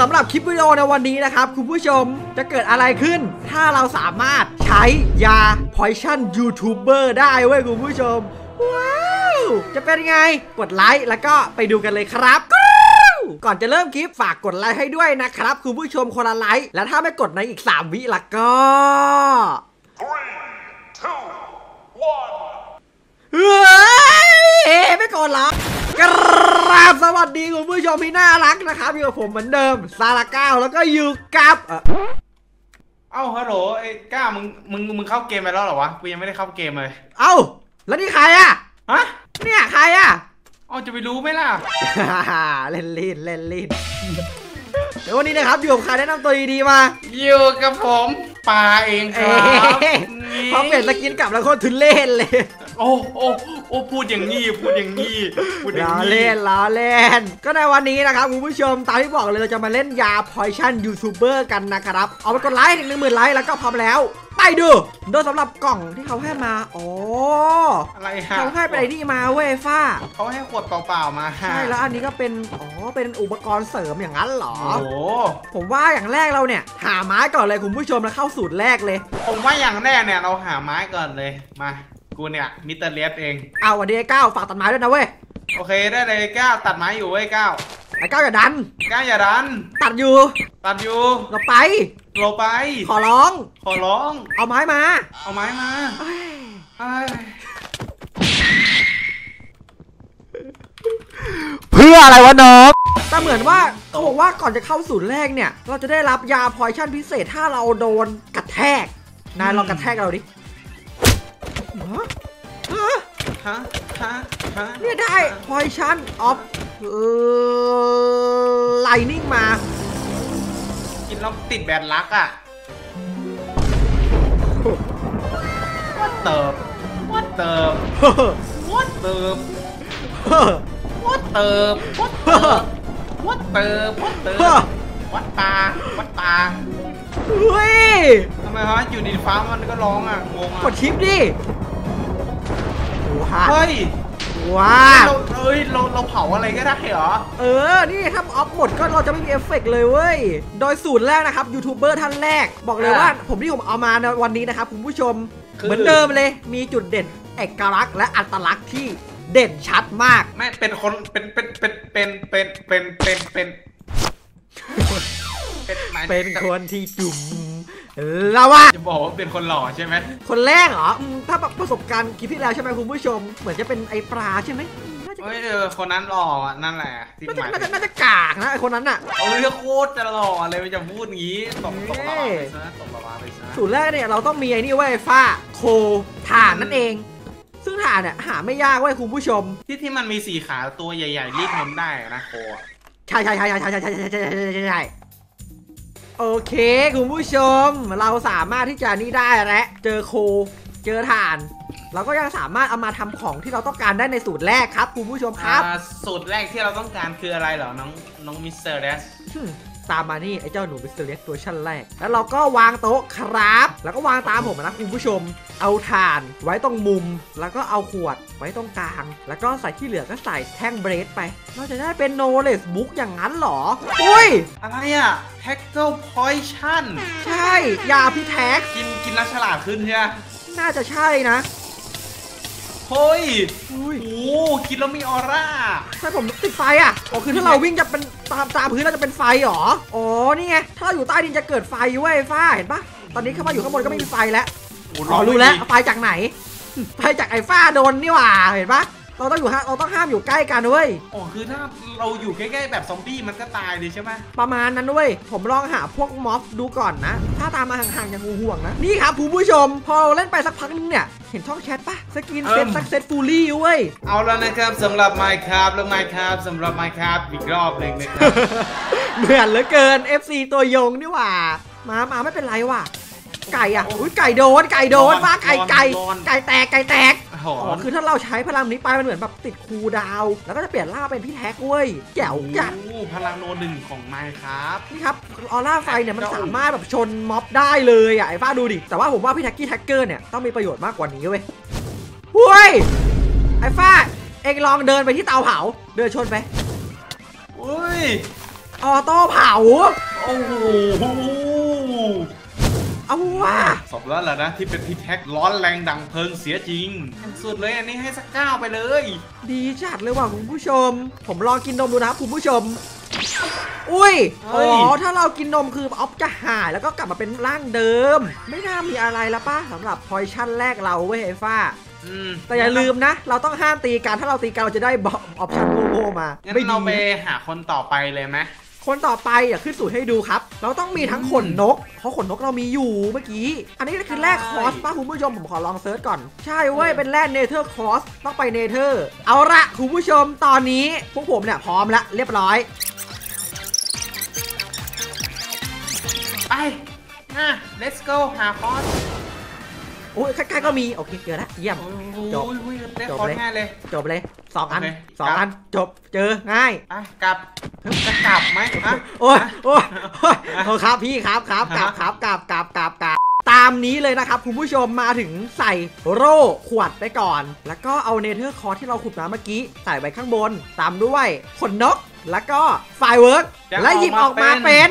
สำหรับคลิปวิดีโอในวันนี้นะครับ คุณผู้ชมจะเกิดอะไรขึ้น ถ้าเราสามารถใช้ยา Poison YouTuber ได้เว้ยคุณผู้ชม ว้าว จะเป็นไงกดไลค์แล้วก็ไปดูกันเลยครับก่อนจะเริ่มคลิปฝากกดไลค์ให้ด้วยนะครับ คุณผู้ชมคนละไลค์และถ้าไม่กดในอีก 3 วิละก็ Three, two, one. เฮ้ยไม่กดเหรอ กราบสวัสดีคุณผู้ชมที่น่ารักนะครับอยู่กับผมเหมือนเดิมซาลาก้าวแล้วก็อยู่กับเอ่อเอ้าฮัลโหลไอ้ก้ามึงมึงมึงเข้าเกมไปแล้วเหรอวะกูยังไม่ได้เข้าเกมเลยเอ้าแล้วนี่ใครอะฮะเนี่ยใครอะ เอ้าจะไปรู้ไหมล่ะ เล่นลีนเล่นลีน เดี๋ยววันนี้นะครับอยู่กับใครแนะนำตัวดีๆมาอยู่กับผมปลาเองคเอ๊รับะพอเปลี่ยนสกินกลับแล้วโคตรทุเล่นเลย โอ้โอ้โอ้พูดอย่างงี้พูดอย่างงี้พูดอย่างล้องี้เล่นล้อเล่น ก็ในวันนี้นะครับคุณผู้ชมตามที่บอกเลยเราจะมาเล่นยา potion ยูทูบเบอร์กันนะครับ เอาไปกดไลค์ถึงหนึ่งหมื่นไลค์แล้วก็พร้อมแล้วไป ดูโดยสำหรับกล่องที่เขาให้มาอ๋ออะไรฮะเขาให้เป็นไอ้นี่มาเว้ยฟ้าเขาให้ขวดเปล่าๆมาใช่แล้วอันนี้ก็เป็นอ๋อเป็นอุปกรณ์เสริมอย่างนั้นเหรอโอ้โหผมว่าอย่างแรกเราเนี่ย หาไม้ก่อนเลยคุณผู้ชมแล้วเข้าสูตรแรกเลย ผมว่าอย่างแรกเนี่ยเราหาไม้ก่อนเลยมากูเนี่ยมิสเตอร์เลสเองเอาวันนี้ไอ้ก้าวฝากตัดไม้ด้วยนะเว้ยโอเคได้เลยก้าวตัดไม้อยู่เว้ยก้าวไอ้ก้าวอย่าดันก้าวอย่าดัน ตัดอยู่ ตัดอยู่เราไป โลไป ขอร้อง ขอร้อง เอาไม้มา เอาไม้มาเอ้ยเอ้ยเพื่ออะไรวะน้องแต่เหมือนว่าเขาบอกว่าก่อนจะเข้าสูตรแรกเนี่ย เราจะได้รับยา potion พิเศษถ้าเราโดนกระแทก นายลองกระแทกเราดิฮะฮะฮะฮะฮะเนี่ยได้พอยชั่นออฟไลนิ่งมา กินแล้วติดแบนลักอะวัดเติบวัดเติบวัดเติบวัดเติบวัดเติบวัดเติบวัดเติบวัดตาวัดตาเฮ้ยทำไมฮะอยู่ดีฟ้ามันก็ร้องอะงงอะกดชิปดิว้าเฮ้ย ว้าเราเอ้ยเราเราเผาอะไรก็ได้เหรอ เออ นี่ถ้าออฟหมดก็เราจะไม่มีเอฟเฟกต์เลยเว้ย โดยสูตรแรกนะครับยูทูบเบอร์ท่านแรก บอกเลยว่า ผมที่ผมเอามาในวันนี้นะครับคุณผู้ชม คือ เหมือนเดิมเลย มีจุดเด่นเอกลักษณ์และอัตลักษณ์ที่เด่นชัดมาก ไม่เป็นคนเป็นเป็นเป็นเป็นเป็นเป็นเป็นเป็นเป็นหมายเป็นคนที่จุ่ม แล้วว่าจะบอกว่าเป็นคนหล่อใช่ไหมคนแรกเหรออืมถ้าประสบการณ์คลิปที่แล้วใช่ไหมคุณผู้ชม เหมือนจะเป็นไอปลาใช่ไหมอืมน่าจะเฮ้ยเออคนนั้นหล่ออะนั่นแหละที่น่าหจะมายน่าจะน่าจะกากนะไอคนนั้นอะเอ้ยโคตรจะหล่อเลยมันจะพูดงี้ตบตบละวาไปซะตบละวาไปซะสูตรแรกเนี่ยเราต้องมีไอ้นี่เว้ยฟ้าโคถ่านนั่นเอง ซึ่งถ่านเนี่ยหาไม่ยากเว้ยคุณผู้ชม ที่ที่มันมีสีขาตัวใหญ่ๆรีดนมได้นะโคอะใช่ใช่ใช่ใช่ใช่ใช่ใช่ใช่ใช่ใช่ใช่ใช่ใช่ โอเค คุณผู้ชม เราสามารถที่จะนี่ได้แล้วเจอ coal เจอถ่าน เราก็ยังสามารถเอามาทำของที่เราต้องการได้ในสูตรแรกครับ คุณผู้ชมครับอ่าสูตรแรกที่เราต้องการคืออะไรเหรอน้องน้องมิสเตอร์เดสหึ่ม ตามมานี่ไอ้เจ้าหนูมิสเตอร์เล็กตัวชั้นแรก แล้วเราก็วางโต๊ะครับ แล้วก็วางตามผมนะคุณผู้ชม เอาถ่านไว้ตรงมุม แล้วก็เอาขวดไว้ตรงกลาง แล้วก็ใส่ที่เหลือก็ใส่แท่ง blaze ไป เราจะได้เป็น knowledge book อย่างนั้นเหรอ อุ้ย อะไรอะแท็กเกิล potion ใช่ ยาพี่แท็ก กินกินแล้วฉลาดขึ้นใช่ไหมน่าจะใช่นะ เฮ้ยอุ้ยโอ้กินแล้วมีออร่า ถ้าผมติดไฟอะอ๋อคือถ้าเราวิ่งจะเป็นตามตามพื้นเราจะเป็นไฟเหรอ อ๋อ นี่ไง ถ้าเราอยู่ใต้ดินจะเกิดไฟเว้ยฟ้า เห็นปะตอนนี้เข้ามาอยู่ข้างบนก็ไม่มีไฟแล้ว อ๋อ รู้แล้ว ไฟจากไหน ไฟจากไอ้ฟ้าโดนนี่หว่า เห็นปะ เราต้องอยู่ฮะเราต้องห้ามอยู่ใกล้กันเว้ยอ๋อคือถ้าเราอยู่ใกล้ๆแบบซอมบี้มันก็ตายเลยใช่ไหมประมาณนั้นเว้ยผมลองหาพวกม็อบดูก่อนนะ ถ้าตามมาห่างๆอย่างห่วงๆนะนี่ครับคุณผู้ชม พอเราเล่นไปสักพักนึงเนี่ยเห็นช่องแชทปะ skin set successfully เว้ยเอาแล้วนะครับสำหรับ Minecraft และ Minecraft สำหรับ Minecraft อีกรอบหนึ่งนะครับเหมือนเหลือเกิน FC ตัวยงนี่หว่ามามาไม่เป็นไรว่ะไก่อะอุ้ยไก่โดนไก่โดนร้อนมาไก่ไก่ร้อนไก่แตกไก่แตก โอ้โหอ๋อคือถ้าเราใช้พลังนี้ไปมันเหมือนแบบติด cooldown แล้วก็จะเปลี่ยนร่างเป็นพี่แท็กเว้ยแจ๋วจัดโอ้พลังโนหนึ่งของ Minecraft นี่ครับออร่าไฟเนี่ยมันสามารถแบบชนม็อบได้เลยอะไอ้ฟ้าดูดิแต่ว่าผมว่าพี่แท็กกี้แท็กเกอร์เนี่ยต้องมีประโยชน์มากกว่านี้เว้ยหุ้ยไอ้ฟ้าเอ็งลองเดินไปที่เตาเผาเดินชนไปอุ้ย auto เผาโอ้โห เอาว่ะสมแล้วแหละนะที่เป็นพี่แท็กร้อนแรงดังเพลิงเสียจริง สุดเลยอันนี้ให้สักเก้าไปเลย ดีจัดเลยว่ะคุณผู้ชม ผมลองกินนมดูนะครับคุณผู้ชม อุ้ยเฮ้อ๋ยอถ้าเรากินนมคือ buff จะหายแล้วก็กลับมาเป็นร่างเดิม ไม่น่ามีอะไรละป้าสำหรับ potion แรกเราเว้ยไอ้ฟ้าอืมแต่อย่าลืมนะ เราต้องห้ามตีกันถ้าเราตีกันเราจะได้ potion โง่ๆมางั้นไม่เราไปดีหาคนต่อไปเลยไหม คนต่อไปอย่าขึ้นสูตรให้ดูครับ เราต้องมีทั้งขนนก เพราะขนนกเรามีอยู่เมื่อกี้ อันนี้คือแลกคอสป่ะคุณผู้ชม ผมขอลอง search ก่อน ใช่เว้ย เป็นแร่ Nether quartz ต้องไป Nether เอาละคุณผู้ชมตอนนี้ พวกผมเนี่ยพร้อมแล้วเรียบร้อย ไปอะ let's go หาคอร์สโอ้ยใกล้ๆก็มี โอเคเจอแล้วเยี่ยมโอ้ยจบโอ้ยได้จบคอร์สเลยง่ายเลยจบเลย สองอันโอเคสองครับ อันจบเจอง่ายไปกลับจะกลับไหมฮะ โอ้ยฮะโอ้ยโอ้ยโอ้ครับพี่ครับครับกราบครับกราบกราบกราบกราบตามนี้เลยนะครับ คุณผู้ชมมาถึงใส่โร่ขวดไปก่อน แล้วก็เอา Nether quartz ที่เราขุดมาเมื่อกี้ ใส่ไว้ข้างบน ตามด้วยขนนก แล้วก็ไฟเวิร์กจะและหยิบออออกกมามาเป็เป็นน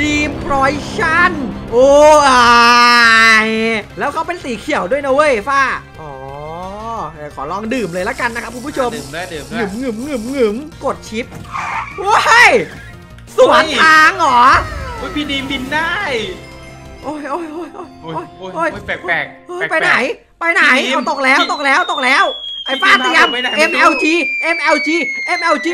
ดีมพรอยชั่นโอ้ยแล้วเขาเป็นสีเขียวด้วยนะเว้ยฟ้าอ๋อเดี๋ยว ขอลองดื่มเลยแล้วกันนะครับคุณผู้ชมดื่มด้วยดื่มหด้วงึยมหงึมหงึมหงึมกดชิปว้ายสวนเฮ้ยทางเหรอโอ้ยพี่ดีมบินได้โอ้ยโอ้ยโอ้ยโอ้ยโอ้ยโอ้ยโอ้ยแปลกๆเฮ้ยแปลกๆไปไหนไปไหนพี่ดีมเอาตกแล้วพี่ตกแล้วตกแล้วไอ้พี่ป้าดีมเตรียมเอาไปไหนไม่รู้ MLG MLG MLG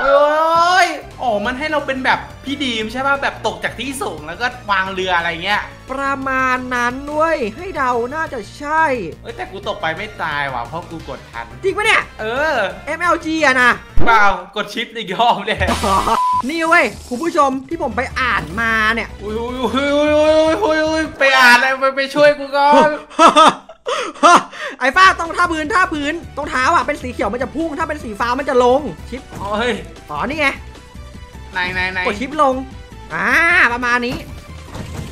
โอ้ย โอ้มันให้เราเป็นแบบพี่ดีมใช่ป่ะ แบบตกจากที่สูงแล้วก็วางเรืออะไรเงี้ย ประมาณนั้นด้วย ให้เดาน่าจะใช่ เอ้ยแต่กูตกไปไม่ตายว่ะ เพราะกูกดทัน จริงปะเนี่ย เออ MLG อะนะ เปล่า กดชิปอีกรอบเลยอ๋อนี่เว้ยคุณผู้ชมที่ผมไปอ่านมาเนี่ยอุ้ยอุ้ยอุ้ยอุ้ยอุ้ยอุ้ยอุ้ยไปอ่านอะไรไปไปช่วยกูก่อนไอ้ฟ้าต้องท่าพื้นท่าพื้นตรงเท้าอะเป็นสีเขียวมันจะพุ่งถ้าเป็นสีฟ้ามันจะลงชิปโอ้ยอ๋อนี่ไง ไหนไหนไหนกดชิปลง อ่า ประมาณนี้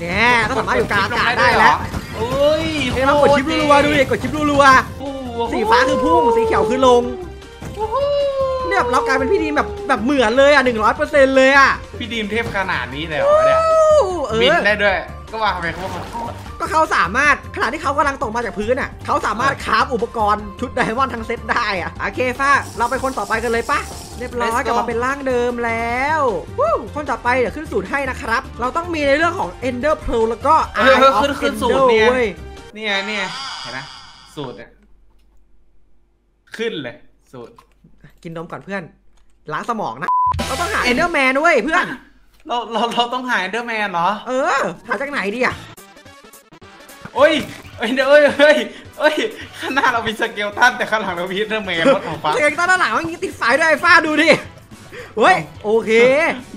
เนี่ยก็สามารถอยู่กลางอากาศได้แล้วเอ้ยเอ้ยเรากดชิปรัวๆดูดิกดชิปรัวโอ้โหๆสีฟ้าคือพุ่ง สีเขียวคือลงเนี่ยเรากลายเป็นพี่ดีมแบบแบบเหมือนเลยอะหนึ่งร้อยเปอร์เซ็นต์เลยอะ พี่ดีมเทพขนาดนี้เลยเหรอเนี่ยเอบินอได้ด้วย ก็ว่าทำไมเขาขอโทษก็เขาสามารถขณะที่เขากำลังตกมาจากพื้นอะเขาสามารถคราฟอุปกรณ์ชุดไดมอนด์ทั้งเซตได้อะโอเคฟ้าเราไปคนต่อไปกันเลยปะ เรียบร้อย Let's go กลับมาเป็นร่างเดิมแล้ววู้คนต่อไปเดี๋ยวขึ้นสูตรให้นะครับ เราต้องมีในเรื่องของ Ender Pearl แล้วก็ เออ Eye of ขึ้นขึ้นสูตร Ender เนี่ย เว้ยเนี่ยเนี่ยเห็นไหมสูตรเนี่ยขึ้นเลยสูตร กินนมก่อนเพื่อน ล้างสมองนะ เราต้องหา Enderman ด้วยเพื่อน เราเราเราต้องหา Enderman เหรอ เออ หาจากไหนดีอะโอ้ยเอ้ยเดี๋ยวเอ้ยเอ้ย เอ้ย ข้างหน้าเรามี skeleton แต่ข้างหลังเรามี Enderman รถของฟ้า เสียงต้านหลังมันยิงติดสายด้วยไอ้ฟ้าดูดิเฮ้ยโอเค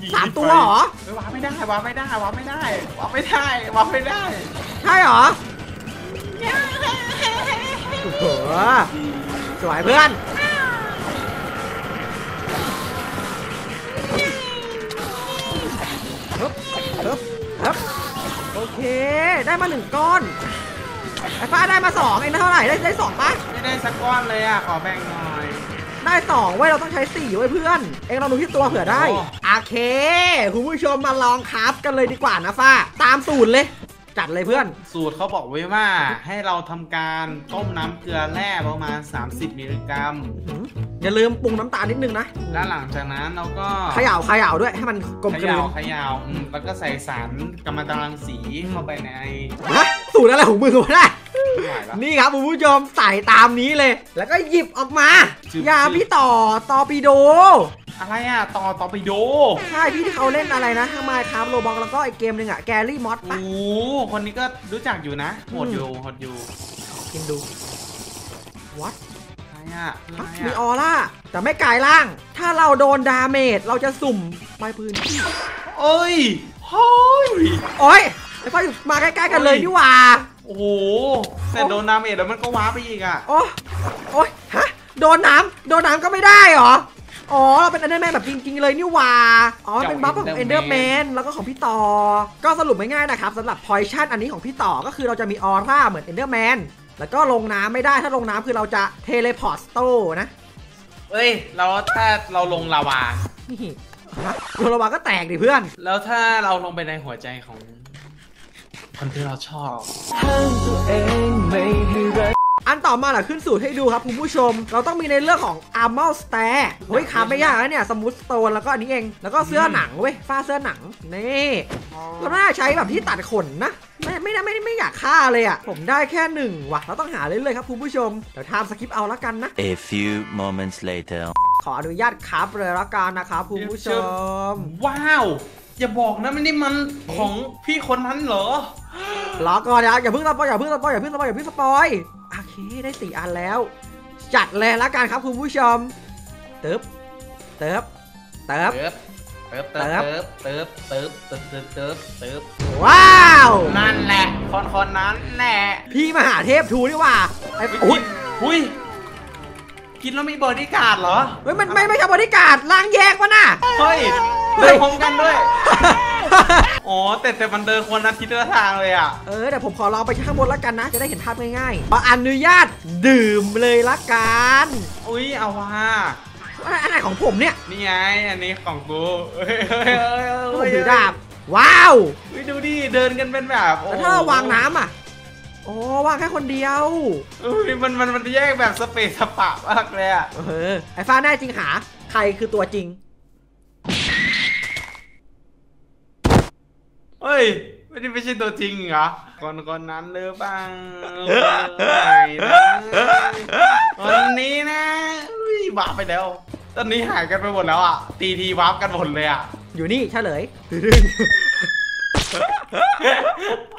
ยิงสามตัวเหรอเฮ้ยวางไม่ได้วางไม่ได้วางไม่ได้วางไม่ได้วางไม่ได้ใช่เหรอโอ้โหสวยเพื่อนฮึบฮึบฮึบโอเคได้มาหนึ่งก้อน ไอ้ฟ้าได้มาสองเองนะเท่าไหร่ได้ได้สองปะไม่ได้สักก้อนเลยอะ ขอแบ่งหน่อย ได้สองเว้ยเราต้องใช้สี่เว้ยเพื่อน เองลองดูที่ตัวเผื่อได้โอ้ โอเคคุณผู้ชมมาลองคราฟกันเลยดีกว่านะฟ้าตามสูตรเลย จัดเลยเพื่อน สูตรเขาบอกไว้ว่าให้เราทำการต้มน้ำเกลือแร่ประมาณ 30 มิลลิกรัมหืม อย่าลืมปรุงน้ำตาลนิดนึงนะ แล้วหลังจากนั้นเราก็เขย่าเขย่าด้วยให้มันกลมเขกลืยานวขยาวอืมแล้วก็ใส่สารกัมมันตรังสีเข้าไปในฮะสูตรอะไรของมึงวะเนี่ยไม่ไหวแล้ว นี่ครับคุณผู้ชมใส่ตามนี้เลย แล้วก็หยิบออกมา จึ๊บ ยาพี่ต่อตอปิโด อะไรอะต่อต่อไปโดใช่พี่ที่เขาเล่นอะไรนะทั้งไมค์ครับโรบอกแล้วก็ไอเกมหนึ่งอะแกรี่มอสโอ้ปะโหคนนี้ก็รู้จักอยู่นะโหดอยู่โหดอยู่กินดูวัด อะไรอะคืออะไรมีอะออร่าแต่ไม่กลายร่าง ถ้าเราโดน damage เราจะสุ่มไปพื้นที่เอ้ยเฮ้ย โอ้ยไอ้ฟ้าอยู่มาใกล้ๆกันเลยนี่หว่าโอ้โหแต่โดนน้ำเอ็ดแล้วมันก็ warp ไปอีกอะ โอ้โอ้ยฮะโดนน้ำโดนน้ำก็ไม่ได้เหรออ๋อเราเป็น Enderman แบบจริงๆเลยนี่หว่าอ๋อเป็น buff ของ Enderman แล้วก็ของพี่ต่อ ก็สรุปง่ายๆนะครับสำหรับ Poison อันนี้ของพี่ต่อก็คือเราจะมีออร่าเหมือน Enderman แล้วก็ลงน้ำไม่ได้ถ้าลงน้ำคือเราจะ teleport โตนะเอ้ยเราถ้าเราลงลาวานี่ฮะโดนระวังก็แตกดิเพื่อน แล้วถ้าเราลงไปในหัวใจของคนที่เราชอบ อันต่อมาแหละขึ้นสูตรให้ดูครับคุณผู้ชม เราต้องมีในเรื่องของ armor stand เฮ้ยขาไม่ยากนะเนี่ย smooth stone แล้วก็อันนี้เอง แล้วก็เสื้อหนังเว้ยฝ้าเสื้อหนัง นี่ เราน่าใช้แบบที่ตัดขนนะ ไม่ไม่ไม่ไม่ไม่อยากฆ่าเลยอะ ผมได้แค่หนึ่งว่ะ เราต้องหาเรื่อยๆครับคุณผู้ชม เดี๋ยวทำ skip เอาละกันนะ A few moments later. ขออนุญาตครับเลยละกันนะครับคุณผู้ชม ว้าว อย่าบอกนะมันนี่มันของพี่คนนั้นเหรอรอก่อนนะอย่าเพิ่ง spoil อย่าเพิ่ง spoil อย่าเพิ่ง spoil อย่าเพิ่ง spoilโอเคได้สี่อันแล้ว จัดเลยละกันครับคุณผู้ชมเติบเติบเติบ เติบเติบเติบเติบเติบเติบเติบเติบเติบว้าวนั่นแหละคนคนนั้นแหละพี่มหาเทพทูนี่หว่าไอ้กิอุ๊ยนหุยกินแล้วมีบอดี้การ์ดเหรอเฮ้ยมันไม่ไม่ใช่บริการดล่างแยกวะน่ะเฮ้ยเฮ้เดิยนพร้อมกันด้วยอ๋อแต่แต่มันเดินคนละทิศละทางเลยอะเออเดี๋ยวผมขอลองไปข้างบนละกันนะ จะได้เห็นภาพง่ายๆขออนุญาตดื่มเลยละกันอุ้ยเอาว่า อันไหนของผมเนี่ยนี่ไงอันนี้ของกูเฮ้ยเฮ้ยเฮ้ยผมเฮ้ยถือดาบ ว้าวเฮ้ยดูดิเดินกันเป็นแบบโอ้แล้วถ้าเราวางน้ำอะโอ้วางแค่คนเดียวเอ้ยมันมันมันแยกแบบสเปซสปะมากเลยอะเออไอ้ฟ้าแน่จริงหา ใครคือตัวจริงเฮ้ยไม่ได้ไม่ใช่ตัวจริงเหรอคนคนนั้นหรือเปล่าไหนนะวันนี้นะอุ้ย warp ไปแล้ว ตอนนี้หายกันไปหมดแล้วอะ ตีที warp กันหมดเลยอะ อยู่นี่เฉลย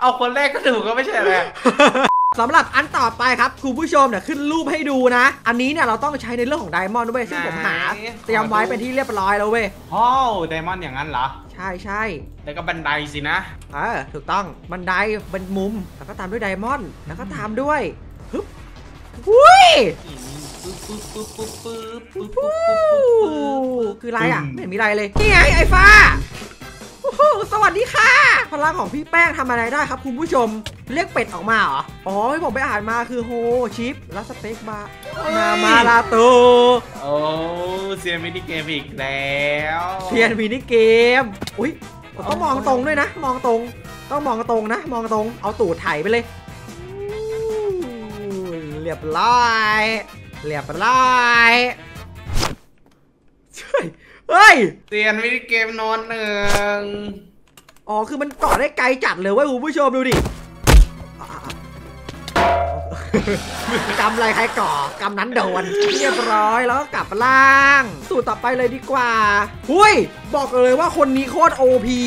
เอาคนแรกก็ถูกก็ไม่ใช่เลย สำหรับอันต่อไปครับคุณผู้ชมเนี่ยขึ้นรูปให้ดูนะ อันนี้เนี่ยเราต้องใช้ในเรื่องของ diamond ด้วยซึ่งผมหาเตรียมไว้เป็นที่เรียบร้อยแล้วเว้ยฮ้าว diamond อย่างนั้นเหรอ ใช่ใช่แล้วก็บันไดสินะ เออถูกต้องบันไดเป็นมุม แล้วก็ตามด้วย diamond แล้วก็ตามด้วยฮึบอุ้ย ปึ๊บปึ๊บปึ๊บปึ๊บปึ๊บปึ๊บปึ๊บปึ๊บปึ๊บคืออะไรอะไม่เห็นมีอะไรเลยนี่ไงไอ้ฟ้าสวัสดีค่ะ พลังของพี่แป้งทำอะไรได้ครับคุณผู้ชม เรียกเป็ดออกมาเหรอ อ๋อที่ผมไปอ่านมาคือ hold shift แล้ว spacebarนามาลาโตโอ้เซียนมินิเกมอีกแล้วเทียนมินิเกม อุ้ยต้องมองตรงด้วยนะ มองตรง ต้องมองตรงนะ มองตรง เอาตูดไถไปเลย เรียบร้อย เรียบร้อยเฮ้ยเฮ้ยเซียนมินิเกมนอนหนึ่งอ๋อ คือมันเกาะได้ไกลจัดเลยเว้ยคุณผู้ชมดูดิ กำอะไรใครก่อกำนั้นโดนเรียบร้อยแล้วก็กลับล่าง สูตรต่อไปเลยดีกว่าหุยบอกเลยว่าคนนี้โคตรโอพี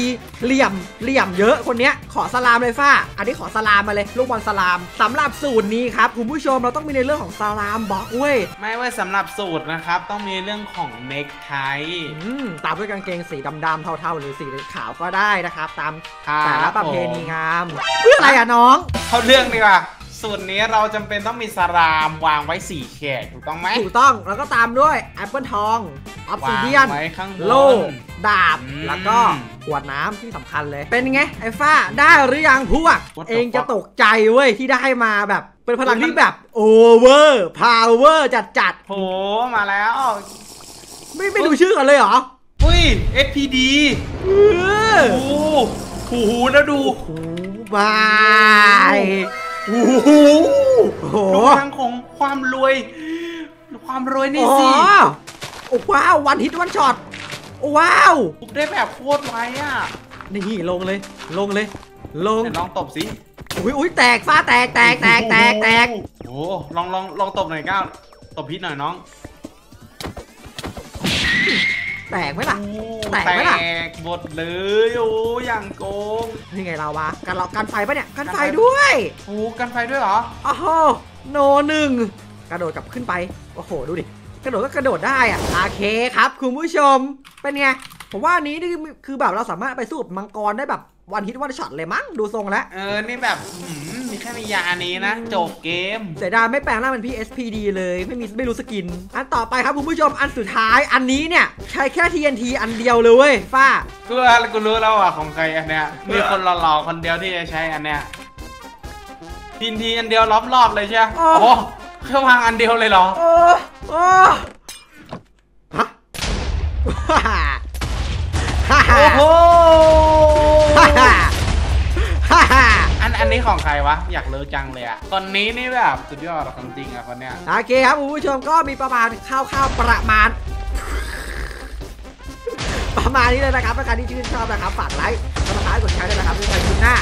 เหลี่ยมเหลี่ยมเยอะคนเนี้ยขอสลามเลยฟ้า อันนี้ขอสลามมาเลยลูกบอลสลามสำหรับสูตรนี้ครับคุณผู้ชมเราต้องมีในเรื่องของสลามบล็อกเว้ยไม่ว่าสำหรับสูตรนะครับ ต้องมีเรื่องของเนคไทอืมตามด้วยกางเกงสีดำๆเทาๆ หรือสีขาวก็ได้นะครับ ตามครับแต่ละประเพณีงามเพื่ออะไรอะน้อง เข้าเรื่องดีกว่า สูตรนี้เราจำเป็นต้องมี slime วางไว้สี่แฉกถูกต้องไหมถูกต้องแล้วก็ตามด้วยแอปเปิลทอง obsidian วางไว้ข้างบนโล่ดาบอืมแล้วก็ขวดน้ำที่สำคัญเลย เป็นไงไอ้ฟ้าได้หรือยังพวก What the เองจะ fuck? ตกใจเว้ยที่ได้มาแบบเป็นพลังที่แบบ overpower จัดจัดโหมาแล้วๆไม่ไม่ดูชื่อกันเลยเหรออุ้ย FPD เออโอ้โหโอ้โหแล้วดูโอ้โหบาย โอ้โหโอ้โหดูพลังของความรวย ความรวยนี่อ๋อสิโอ้ว้าววันฮิตวันช็อตโอ้ว้าวทุบได้แบบโคตรไวอะนี่ลงเลย ลงเลย ลงเดี๋ยวลองตบสิอุ้ยอุ้ยแตกฟ้าแตกแตกแตกแตกแตกโอ้โหลองลองลองตบหน่อยก้าวตบพีทหน่อยน้อง แตกไหมล่ะโอ้แตกไหมล่ะ แตกหมดเลยโอ้อย่างโกง นี่ไงเราวะกันเรากันไฟปะเนี่ย กันไฟด้วยโอ้กันไฟด้วยเหรอโอ้โหโนหนึ่งกระโดดกลับขึ้นไป โอ้โห ดูดิ กระโดดก็กระโดดได้อะโอเคครับ คุณผู้ชม เป็นไง ผมว่าอันนี้นี่คือแบบเราสามารถไปสู้กับมังกรได้แบบ วันฮิตวันช็อตเลยมั้งดูทรงแล้ว เออ นี่แบบอื้อหือมีแค่มียาอันนี้นะ จบเกม เสียดายไม่แปลงร่างเป็นพี่ SPD เลย ไม่มีไม่รู้ skin อันต่อไปครับคุณผู้ชมอันสุดท้ายอันนี้เนี่ย ใช้แค่ TNT อันเดียวเลยเว้ยฟ้ากูว่ากูรู้แล้วอะของใครอันเนี้ยมีคนหล่อๆคนเดียวที่จะใช้อันเนี้ย TNT อันเดียวล้อมรอบเลยใช่ไหมโอ้โหแค่วางอันเดียวเลยเหรอโอ้โอ้ฮะฮ่าฮ่าโอ้โหฮ่าฮ่าฮ่าฮ่า อันอันนี้ของใครวะ อยากรู้จังเลยอะคนนี้นี่แบบสุดยอดของจริงอะคนเนี้ยโอเคครับคุณผู้ชมก็มีประมาณคร่าวๆประมาณ ประมาณนี้เลยนะครับถ้าใครที่ชื่นชอบนะครับฝากไลค์กดติดตามกดแชร์ด้วยนะครับในคลิปหน้า